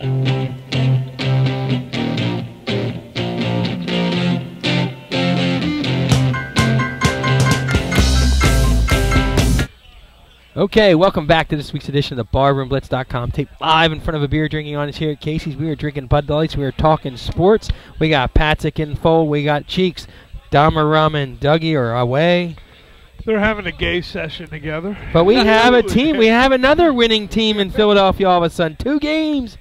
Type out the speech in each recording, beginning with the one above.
Okay, welcome back to this week's edition of the BarroomBlitz.com. Tape live in front of a beer drinking audience here at Casey's. We are drinking Bud Lights. We are talking sports. We got Patzek in full. We got Cheeks. Damarum and Dougie are away. They're having a gay session together. But we have a team. We have another winning team in Philadelphia all of a sudden. Two games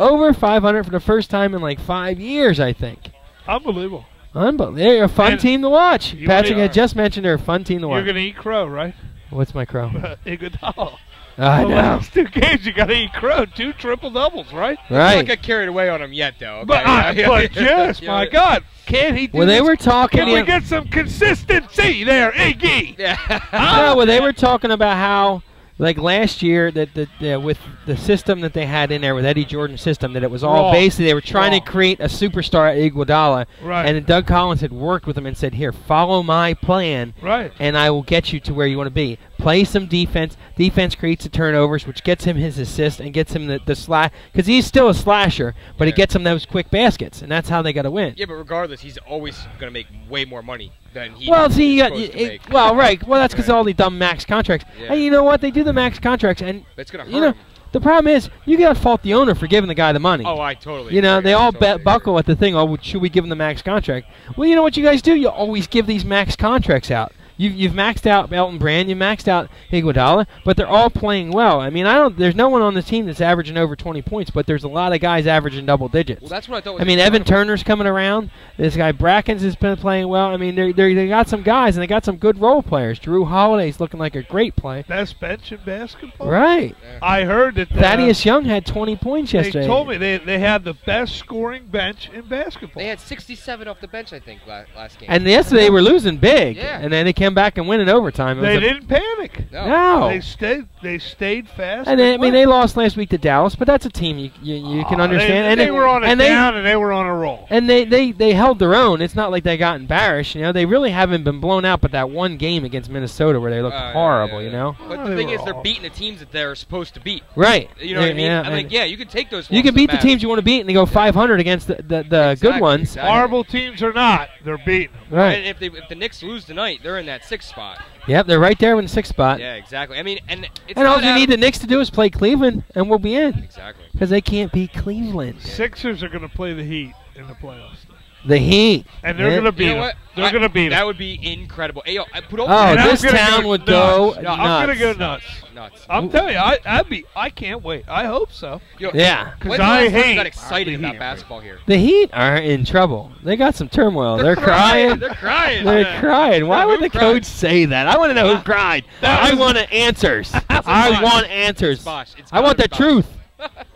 over 500 for the first time in like five years, I think. Unbelievable. Unbelievable. They're a fun And team to watch. Patrick had just mentioned they're a fun team to watch. You're going to eat crow, right? What's my crow? Iguodala. I the know. last two games, you got to eat crow. Two triple doubles, right? Don't get carried away on him yet, though. But, okay? uh, Yeah, but yeah, yes, yeah. my God, can he do Well, they were talking. Can we get some consistency there, Iggy? Yeah. No, well, they were talking about how, like last year, that the, the with the system that they had in there with Eddie Jordan's system, that it was all basically they were trying to create a superstar at Iguodala, Right. and Doug Collins had worked with them and said, "Here, follow my plan, Right. and I will get you to where you want to be. Play some defense. Defense creates the turnovers, which gets him his assist and gets him the, the slash because he's still a slasher, but it gets him those quick baskets, and that's how they got to win. yeah, but regardless, he's always going to make way more money than he Well, see, you got, to it- well, right. Well, that's because Right. all the dumb max contracts. Yeah. And you know what? They do the max contracts, and That's going to hurt you know him. the problem is you got to fault the owner for giving the guy the money. Oh, I totally you know, agree. they all totally bet buckle agree. at the thing. Oh, should we give him the max contract? Well, you know what you guys do? You always give these max contracts out. You've, you've maxed out Elton Brand, you maxed out Iguodala, but they're all playing well. I mean, I don't. There's no one on the team that's averaging over 20 points, but there's a lot of guys averaging double digits. Well, that's what I thought. Was I mean, Evan. Turner's coming around. This guy Brackins has been playing well. I mean, they they got some guys and they got some good role players. Jrue Holiday's looking like a great play. Best bench in basketball. Right. I heard that. uh, Thaddeus Young had 20 points They yesterday. told me they they had the best scoring bench in basketball. They had 67 off the bench, I think, la- last game. And yesterday they were losing big, Yeah. and then they came back and win in overtime. It they a- didn't panic. no. No. They stayed. They stayed fast. And they, I mean, they lost last week to Dallas, but that's a team you you, you can understand. They, and they were on a and down and they were on a roll. And they, they, they held their own. It's not like they got embarrassed. You know, they really haven't been blown out. But that one game against Minnesota where they looked Uh, horrible. yeah, You know. But Oh, the thing is, they're beating the teams that they're supposed to beat. Right. You know what I mean? Yeah, I'm like, and- yeah, you can take those. You can beat the matter. teams you want to beat and they go 500 against the, the, the good ones. exactly. Horrible teams or not, they're beating. them. Right. And if, if the Knicks lose tonight, they're in that sixth spot. Yep, they're right there in the sixth spot. Yeah, exactly. I mean, and it's and all you need the Knicks to do is play Cleveland, and we'll be in. Exactly. Because they can't beat Cleveland. Sixers are going to play the Heat in the playoffs, The Heat. and they're going to beat You know them. They're going to beat That would be incredible. Hey, yo, I put Oh, And I'm this gonna town go would nuts. go Yeah, I'm going to go nuts. nuts. nuts. I'm telling you, I, I'd be. I can't wait. I hope so. Yo, Yeah. Because I last hate. got excited about basketball here. The Heat are in trouble. They got some turmoil. They're, crying. They're crying. They're crying. Why would the coach say that? I want to know who cried. I want answers. I want answers. It's Bosh. It's I want the truth.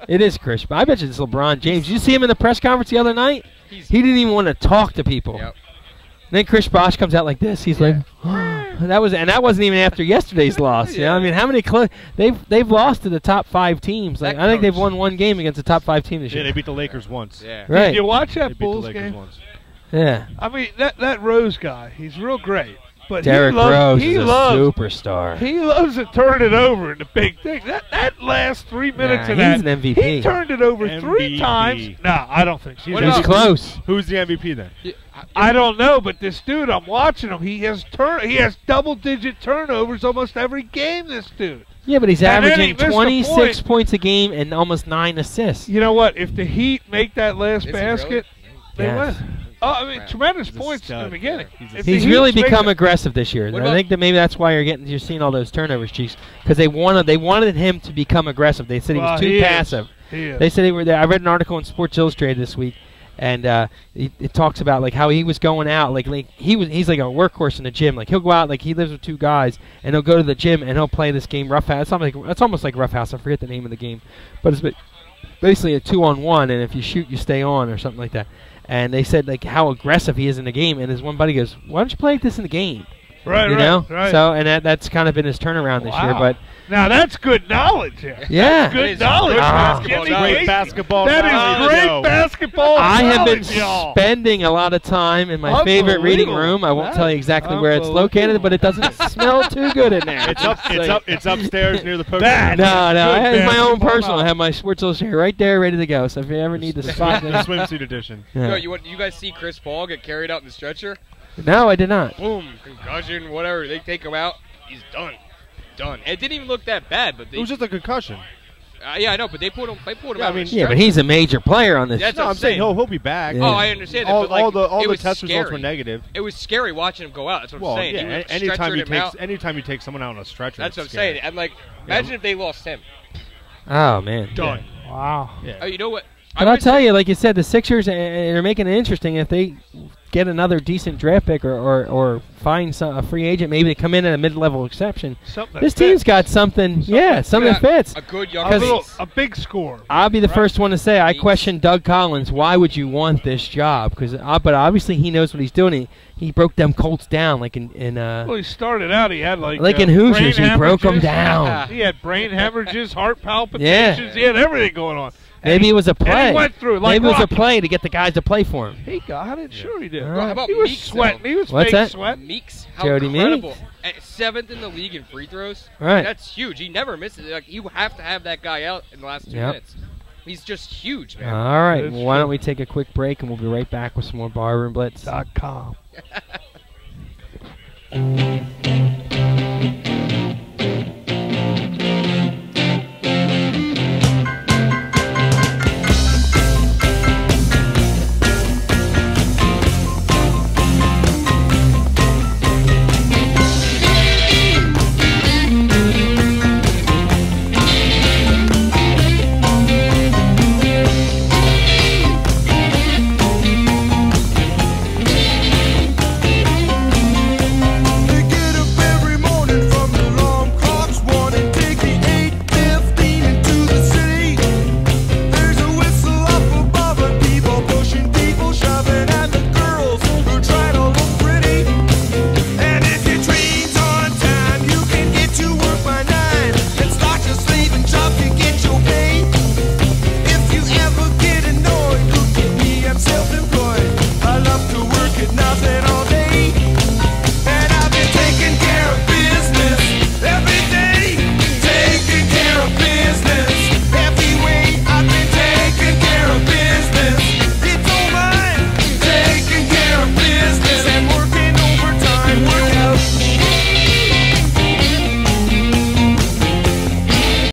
It is Chris. I bet you it's LeBron James. Did you see him in the press conference the other night? He's, He didn't even want to talk to people. Yep. Then Chris Bosh comes out like this. He's like, that was, and that wasn't even after yesterday's loss. You know, I mean, how many cl- they've they've lost to the top five teams. Like, That I think they've won one game against the top five team this Yeah, year. they beat the Lakers once. Yeah. right? Did you watch They that beat Bulls the Lakers game? once. yeah. I mean, that that Rose guy, he's real great. But Derrick he loves, Rose he is a loves, superstar. He loves to turn it over in the big thing. That that last three minutes Nah, of that, he's an MVP. he turned it over three times. No, I don't think so. What It was about- close. Who's the MVP then? I don't know, but this dude, I'm watching him. He has turn. He has double-digit turnovers almost every game. This dude. Yeah, but he's And then he averaging 26 point. points a game and almost nine assists. You know what? If the Heat make that last Is he basket, they Yes. win. Oh, I mean, Wow. tremendous He's points in the beginning. He's a He's really become aggressive this year. I think that maybe that's why you're getting you're seeing all those turnovers, Chiefs, because they wanted they wanted him to become aggressive. They said he Well, was too he is. passive. He is. They said they were there. I read an article in Sports Illustrated this week, and uh, it, it talks about like how he was going out, like like he was he's like a workhorse in the gym. Like he'll go out, like he lives with two guys, and he'll go to the gym and he'll play this game rough house. It's almost like, it's almost like rough house. I forget the name of the game, but it's basically a two on one, and if you shoot, you stay on or something like that. And they said like how aggressive he is in the game, and his one buddy goes, "Why don't you play like this in the game?" right, you right, know. right. So and that that's kind of been his turnaround this year. But Now that's good knowledge. Here. Yeah. Good knowledge. good Ah. basketball Kenny knowledge. Great basketball. That knowledge, is great yo. basketball I have been y'all. spending a lot of time in my favorite reading room. I won't That tell you exactly where it's located, but it doesn't smell too good in there. It's up. It's up. It's upstairs near the poker. That- No, no, I Good have my own personal. I have my Sports Illustrated right there, ready to go. So if you ever need the spot, the swimsuit edition. Yeah. Yo, you want you guys see Chris Paul get carried out in the stretcher? no, I did not. Boom, concussion, whatever. They take him out. He's done. Done. It didn't even look that bad, but they. It was just a concussion. uh, yeah, I know, but they pulled him. They pulled him Yeah, I mean- Yeah, but he's a major player on this. That's No, what I'm saying saying. he'll he'll be back. Yeah. Oh, I understand that. All, but like, all the all the was test results were negative. It was scary watching him go out. That's what Well, I'm saying. yeah. He a- was Anytime you take anytime you take someone out on a stretcher, That's what I'm saying. scary. And like, imagine if they lost him. Oh man. Done. Wow. Yeah. Oh, you know what? But I I'll tell you, like you said, the Sixers uh, are making it interesting. If they get another decent draft pick or, or, or find some, a free agent, maybe to come in at a mid-level exception. Something This that team's fits. got something. Yeah, something Yeah, that fits. a good young a, little, a big score. I'll be the Right. first one to say I question Doug Collins. Why would you want this job? Because, uh, but obviously he knows what he's doing. He, he broke them Colts down like in, in uh, Well, he started out. He had like like uh, in Hoosiers. brain He broke them down. He had brain hemorrhages, heart palpitations. He had everything going on. And Maybe he- it was a and play. he went through like Maybe it was a play to get the guys to play for him. He got it. Sure, he did. All Bro, right. how about He was Meeks, sweating. though? He was What's fake that? sweating. Meeks, how Jodie incredible! Meeks. At seventh in the league in free throws. Right. That's huge. He never misses. Like you have to have that guy out in the last two Yep. minutes. He's just huge, man. All right. Well, why don't we take a quick break and we'll be right back with some more Barroom Blitz. Dot com.